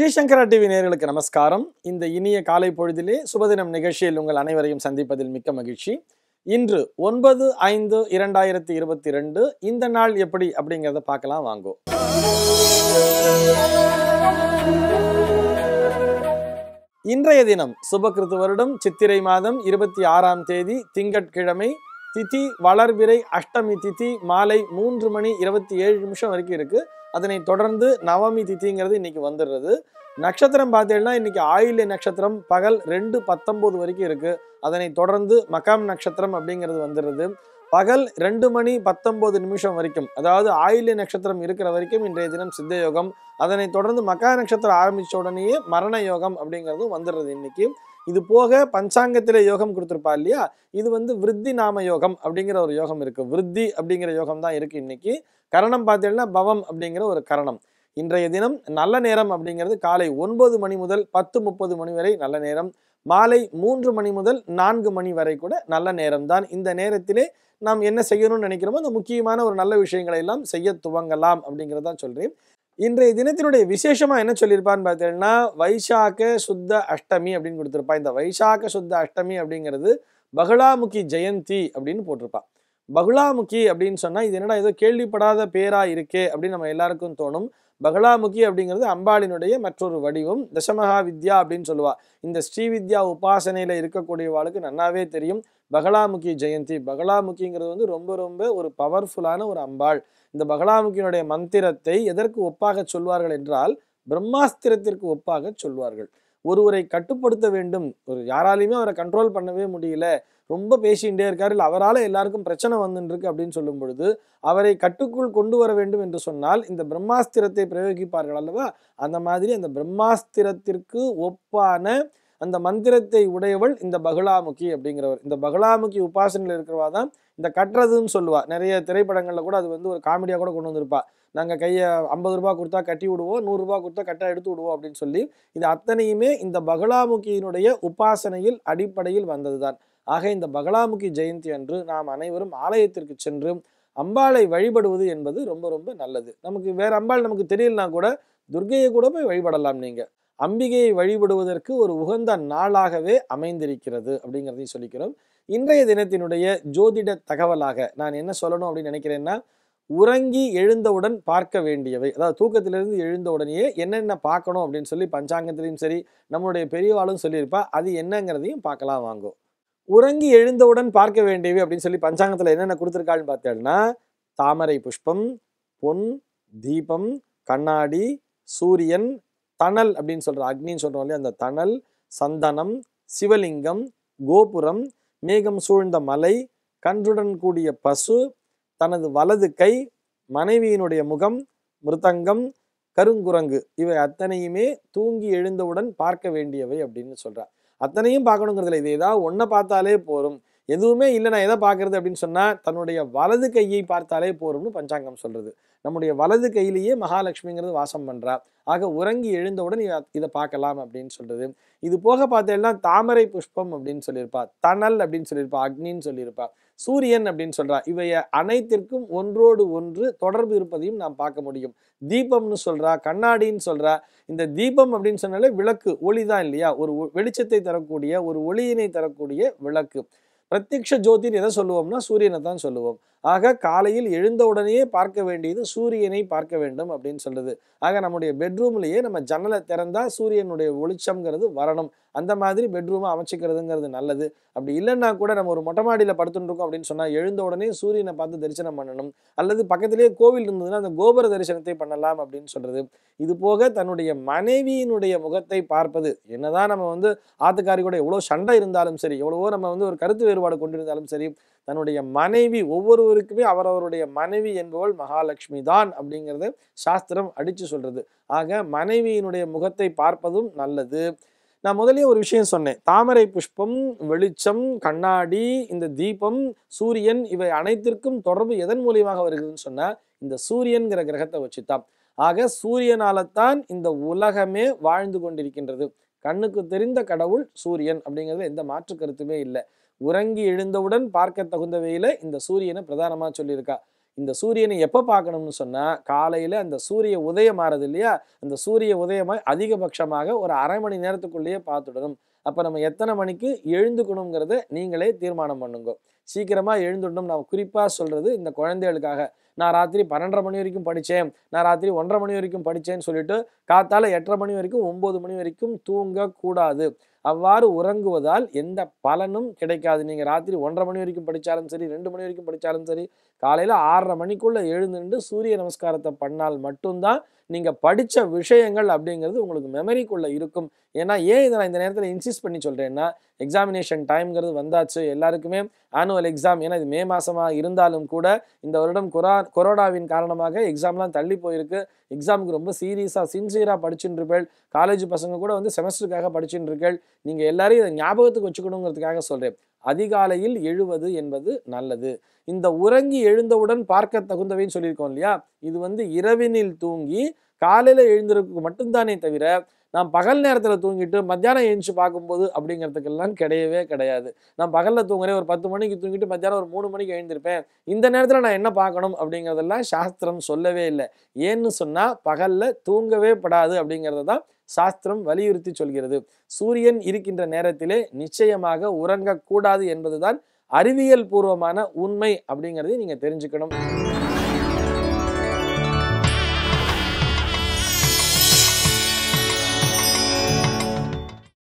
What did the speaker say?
Sri Sankara TV நேர்களுக்கு நமஸ்காரம். இந்த இனிய காலை பொழுதிலே சுபதினம் நிகழ்ச்சியில் உங்கள் அனைவரையும் சந்திப்பதில் மிக்க மகிழ்ச்சி. இன்று ஒன்பது ஐந்து இரண்டாயிரத்தி இருபத்தி ரெண்டு. இந்த நாள் எப்படி அப்படிங்கிறத பார்க்கலாம் வாங்கோ. இன்றைய தினம் சுபகிருத்து வருடம் சித்திரை மாதம் இருபத்தி ஆறாம் தேதி திங்கட்கிழமை திதி வளர்பிறை அஷ்டமி திதி மாலை மூன்று மணி இருபத்தி ஏழு நிமிஷம் வரைக்கும் இருக்கு. அதனை தொடர்ந்து நவமி திதிங்கிறது இன்னைக்கு வந்துடுறது. நட்சத்திரம் பார்த்தீங்கன்னா இன்னைக்கு ஆயில்ய நட்சத்திரம் பகல் ரெண்டு பத்தொம்போது வரைக்கும் இருக்கு. அதனை தொடர்ந்து மகாம் நட்சத்திரம் அப்படிங்கிறது வந்துடுறது. பகல் ரெண்டு மணி பத்தொன்பது நிமிஷம் வரைக்கும் அதாவது ஆயில்ய நட்சத்திரம் இருக்கிற வரைக்கும் இன்றைய தினம் சித்த யோகம் அதனை தொடர்ந்து மக்கா நட்சத்திரம் ஆரம்பித்த உடனேயே மரண யோகம் அப்படிங்கிறதும் வந்துடுறது இன்னைக்கு. இது போக பஞ்சாங்கத்தில் யோகம் கொடுத்துருப்பா இல்லையா? இது வந்து விருத்தி நாம யோகம் அப்படிங்கிற ஒரு யோகம் இருக்குது விருத்தி அப்படிங்கிற யோகம் தான் இருக்குது இன்னைக்கு. கரணம் பார்த்தீங்கன்னா பவம் அப்படிங்கிற ஒரு கரணம். இன்றைய தினம் நல்ல நேரம் அப்படிங்கிறது காலை ஒன்பது மணி முதல் பத்து முப்பது மணி வரை நல்ல நேரம். மாலை மூன்று மணி முதல் நான்கு மணி வரை கூட நல்ல நேரம் தான். இந்த நேரத்திலே நாம் என்ன செய்யணும்னு நினைக்கிறோமோ அந்த முக்கியமான ஒரு நல்ல விஷயங்களை எல்லாம் செய்ய துவங்கலாம் அப்படிங்கிறதான் சொல்றேன். இன்றைய தினத்தினுடைய விசேஷமா என்ன சொல்லியிருப்பான்னு பார்த்தீங்கன்னா வைசாக்க சுத்த அஷ்டமி அப்படின்னு கொடுத்துருப்பா. இந்த வைசாக்க சுத்த அஷ்டமி அப்படிங்கிறது பகுலாமுகி ஜெயந்தி அப்படின்னு போட்டிருப்பா. பகுலாமுகி அப்படின்னு சொன்னால் இது என்னடா ஏதோ கேள்விப்படாத பேராக இருக்கே அப்படின்னு நம்ம எல்லாருக்கும் தோணும். பகலாமுகி அப்படிங்கிறது அம்பாளினுடைய மற்றொரு வடிவம். தசமகா வித்யா அப்படின்னு சொல்லுவா. இந்த ஸ்ரீவித்யா உபாசனையில இருக்கக்கூடியவாளுக்கு நன்னாவே தெரியும். பகலாமுகி ஜெயந்தி. பகலாமுகிங்கிறது வந்து ரொம்ப ரொம்ப ஒரு பவர்ஃபுல்லான ஒரு அம்பாள். இந்த பகலாமுகியினுடைய மந்திரத்தை எதற்கு ஒப்பாக சொல்வார்கள் என்றால் பிரம்மாஸ்திரத்திற்கு ஒப்பாக சொல்வார்கள். ஒருவரை கட்டுப்படுத்த வேண்டும். ஒரு யாராலையுமே அவரை கண்ட்ரோல் பண்ணவே முடியல. ரொம்ப பேசிகிட்டே இருக்கார். இல்லை அவரால் எல்லாருக்கும் பிரச்சனை வந்துட்டு இருக்கு அப்படின்னு சொல்லும் பொழுது அவரை கட்டுக்குள் கொண்டு வர வேண்டும் என்று சொன்னால் இந்த பிரம்மாஸ்திரத்தை பிரயோகிப்பார்கள் அல்லவா? அந்த மாதிரி அந்த பிரம்மாஸ்திரத்திற்கு ஒப்பான அந்த மந்திரத்தை உடையவள் இந்த பகுலாமுகி அப்படிங்கிறவர். இந்த பகுலாமுகி உபாசனையில் இருக்கிறவா தான் இந்த கட்டுறதுன்னு சொல்லுவா. நிறைய திரைப்படங்களில் கூட அது வந்து ஒரு காமெடியாக கூட கொண்டு வந்திருப்பா. நாங்கள் கையை ஐம்பது ரூபா கொடுத்தா கட்டி விடுவோம் நூறுரூபா கொடுத்தா கட்டா எடுத்து விடுவோம் அப்படின்னு சொல்லி இது அத்தனையுமே இந்த பகலாமுகியினுடைய உபாசனையில் அடிப்படையில் வந்தது தான் ஆக இந்த பகலாமுகி ஜெயந்தி அன்று நாம் அனைவரும் ஆலயத்திற்கு சென்று அம்பாளை வழிபடுவது என்பது ரொம்ப ரொம்ப நல்லது. நமக்கு வேற அம்பாள் நமக்கு தெரியலனா கூட துர்கையை கூட போய் வழிபடலாம் நீங்க. அம்பிகையை வழிபடுவதற்கு ஒரு உகந்த நாளாகவே அமைந்திருக்கிறது அப்படிங்கிறதையும் சொல்லிக்கிறோம். இன்றைய தினத்தினுடைய ஜோதிட தகவலாக நான் என்ன சொல்லணும் அப்படின்னு நினைக்கிறேன்னா உறங்கி எழுந்தவுடன் பார்க்க வேண்டியவை அதாவது தூக்கத்திலிருந்து எழுந்த உடனேயே என்னென்ன பார்க்கணும் அப்படின்னு சொல்லி பஞ்சாங்கத்திலையும் சரி நம்மளுடைய பெரியவாளும் சொல்லியிருப்பா அது என்னங்கிறதையும் பார்க்கலாம் வாங்கும் உறங்கி எழுந்தவுடன் பார்க்க வேண்டியவை அப்படின்னு சொல்லி பஞ்சாங்கத்தில் என்னென்ன கொடுத்துருக்காள்னு பார்த்தேன்னா தாமரை புஷ்பம் பொன் தீபம் கண்ணாடி சூரியன் தணல் அப்படின்னு சொல்கிற அக்னின்னு சொல்கிறோம் இல்லையா? அந்த தணல் சந்தனம் சிவலிங்கம் கோபுரம் மேகம் சூழ்ந்த மலை கன்றுடன் கூடிய பசு தனது வலது கை மனைவியினுடைய முகம் மிருதங்கம் கருங்குரங்கு. இவை அத்தனையுமே தூங்கி எழுந்தவுடன் பார்க்க வேண்டியவை அப்படின்னு சொல்கிறார் அத்தனையும் பார்க்கணுங்கிறதுல இது ஏதாவது ஒன்றை பார்த்தாலே போரும் எதுவுமே இல்லை நான் எதை பார்க்கறது அப்படின்னு சொன்னால் தன்னுடைய வலது கையை பார்த்தாலே போரும்னு பஞ்சாங்கம் சொல்கிறது நம்முடைய வலது கையிலேயே மகாலட்சுமிங்கிறது வாசம் பண்ணுறா ஆக உறங்கி எழுந்தவுடன் இதை பார்க்கலாம் அப்படின்னு சொல்கிறது இது போக பார்த்தேன்னா தாமரை புஷ்பம் அப்படின்னு சொல்லியிருப்பா. தணல் அப்படின்னு சொல்லியிருப்பா. அக்னின்னு சொல்லியிருப்பா. சூரியன் அப்படின்னு சொல்றா. இவைய அனைத்திற்கும் ஒன்றோடு ஒன்று தொடர்பு இருப்பதையும் நாம் பார்க்க முடியும். தீபம்னு சொல்றா கண்ணாடின்னு சொல்றா. இந்த தீபம் அப்படின்னு சொன்னாலே விளக்கு ஒளி தான் இல்லையா? ஒரு வெளிச்சத்தை தரக்கூடிய ஒரு ஒளியினை தரக்கூடிய விளக்கு. பிரத்யக்ஷ ஜோதின்னு எதை சொல்லுவோம்னா சூரியனை தான் சொல்லுவோம். ஆக காலையில் எழுந்த உடனேயே பார்க்க வேண்டியது சூரியனை பார்க்க வேண்டும் அப்படின்னு சொல்லுது ஆக நம்முடைய பெட்ரூம்லேயே நம்ம ஜன்னலை திறந்தால் சூரியனுடைய ஒளிச்சம்ங்கிறது வரணும். அந்த மாதிரி பெட்ரூமை அமைச்சிக்கிறதுங்கிறது நல்லது. அப்படி இல்லைன்னா கூட நம்ம ஒரு மொட்டை மாடியில் படுத்துட்டுருக்கோம் அப்படின்னு சொன்னால் எழுந்த உடனே சூரியனை பார்த்து தரிசனம் பண்ணணும். அல்லது பக்கத்திலேயே கோவில் இருந்ததுன்னா அந்த கோபுர தரிசனத்தை பண்ணலாம் அப்படின்னு சொல்கிறது இது போக தன்னுடைய மனைவியினுடைய முகத்தை பார்ப்பது. என்னதான் நம்ம வந்து ஆத்துக்காரி கூட எவ்வளோ சண்டை இருந்தாலும் சரி எவ்வளவோ நம்ம வந்து ஒரு கருத்து வேறுபாடு கொண்டிருந்தாலும் சரி தன்னுடைய மனைவி ஒவ்வொருவருக்குமே அவரவருடைய மனைவி என்பவள் மகாலட்சுமி தான் அப்படிங்கிறது சாஸ்திரம் அடிச்சு சொல்றது. ஆக மனைவியினுடைய முகத்தை பார்ப்பதும் நல்லது. நான் முதலே ஒரு விஷயம் சொன்னேன். தாமரை புஷ்பம் வெளிச்சம் கண்ணாடி இந்த தீபம் சூரியன் இவை அனைத்திற்கும் தொடர்பு எதன் மூலியமாக வருகிறதுன்னு சொன்னா இந்த சூரியன்கிற கிரகத்தை வச்சுத்தான் ஆக சூரியனாலத்தான் இந்த உலகமே வாழ்ந்து கொண்டிருக்கின்றது. கண்ணுக்கு தெரிந்த கடவுள் சூரியன் அப்படிங்கிறதுல எந்த மாற்று கருத்துமே இல்லை. உறங்கி எழுந்தவுடன் பார்க்க தகுந்தவையில் இந்த சூரியனை பிரதானமாக சொல்லியிருக்கா. இந்த சூரியனை எப்போ பார்க்கணும்னு சொன்னால் காலையில் அந்த சூரிய உதயம் ஆறுது இல்லையா? அந்த சூரிய உதயமாய் அதிகபட்சமாக ஒரு அரை மணி நேரத்துக்குள்ளேயே பார்த்துடணும். அப்போ நம்ம எத்தனை மணிக்கு எழுந்துக்கணுங்கிறத நீங்களே தீர்மானம் பண்ணுங்க. சீக்கிரமாக எழுந்துடணும். நான் குறிப்பாக சொல்கிறது இந்த குழந்தைகளுக்காக. நான் ராத்திரி பன்னெண்டரை மணி வரைக்கும் படித்தேன். நான் ராத்திரி ஒன்றரை மணி வரைக்கும் படித்தேன்னு சொல்லிட்டு காத்தால எட்டரை மணி வரைக்கும் ஒம்பது மணி வரைக்கும் தூங்கக்கூடாது அவ்வாறு உறங்குவதால் எந்த பலனும் கிடைக்காது. நீங்கள் ராத்திரி ஒன்றரை மணி வரைக்கும் படித்தாலும் சரி ரெண்டு மணி வரைக்கும் படித்தாலும் சரி காலையில் ஆறரை மணிக்குள்ளே எழுந்துட்டு சூரிய நமஸ்காரத்தை பண்ணால் மட்டும்தான் நீங்கள் படித்த விஷயங்கள் அப்படிங்கிறது உங்களுக்கு மெமரிக்குள்ளே இருக்கும். ஏன்னா ஏன் இதை நான் இந்த நேரத்தில் இன்சிஸ்ட் பண்ணி சொல்கிறேன்னா எக்ஸாமினேஷன் டைம்ங்கிறது வந்தாச்சு. எல்லாருக்குமே ஆனுவல் எக்ஸாம் ஏன்னா இது மே மாதமாக இருந்தாலும் கூட இந்த வருடம் குரான் கொரோனாவின் காரணமாக எக்ஸாம்லாம் தள்ளி போயிருக்கு. எக்ஸாமுக்கு ரொம்ப சீரியஸாக சின்சியராக படிச்சுட்டு இருப்பேள் காலேஜ் பசங்க கூட வந்து செமஸ்டருக்காக படிச்சுட்டு இருக்கேள் நீங்கள் எல்லாரையும் இதை ஞாபகத்துக்கு வச்சுக்கணுங்கிறதுக்காக சொல்கிறேன் அதிகாலையில் எழுவது என்பது நல்லது. இந்த உறங்கி எழுந்தவுடன் பார்க்க தகுந்தவைன்னு சொல்லியிருக்கோம் இல்லையா? இது வந்து இரவினில் தூங்கி காலையில் எழுந்திருக்கு மட்டும்தானே தவிர நான் பகல் நேரத்தில் தூங்கிட்டு மத்தியானம் எழுந்துச்சு பார்க்கும்போது அப்படிங்கிறதுக்கெல்லாம் கிடையவே கிடையாது. நான் பகலில் தூங்குறேன் ஒரு பத்து மணிக்கு தூங்கிட்டு மத்தியானம் ஒரு மூணு மணிக்கு எழுந்திருப்பேன். இந்த நேரத்தில் நான் என்ன பார்க்கணும் அப்படிங்கிறதெல்லாம் சாஸ்திரம் சொல்லவே இல்லை. ஏன்னு சொன்னால் பகலில் தூங்கவே படாது அப்படிங்கிறத தான் சாஸ்திரம் வலியுறுத்தி சொல்கிறது. சூரியன் இருக்கின்ற நேரத்திலே நிச்சயமாக உறங்கக்கூடாது என்பதுதான் அறிவியல் பூர்வமான உண்மை அப்படிங்கிறதையும் நீங்கள் தெரிஞ்சுக்கணும்.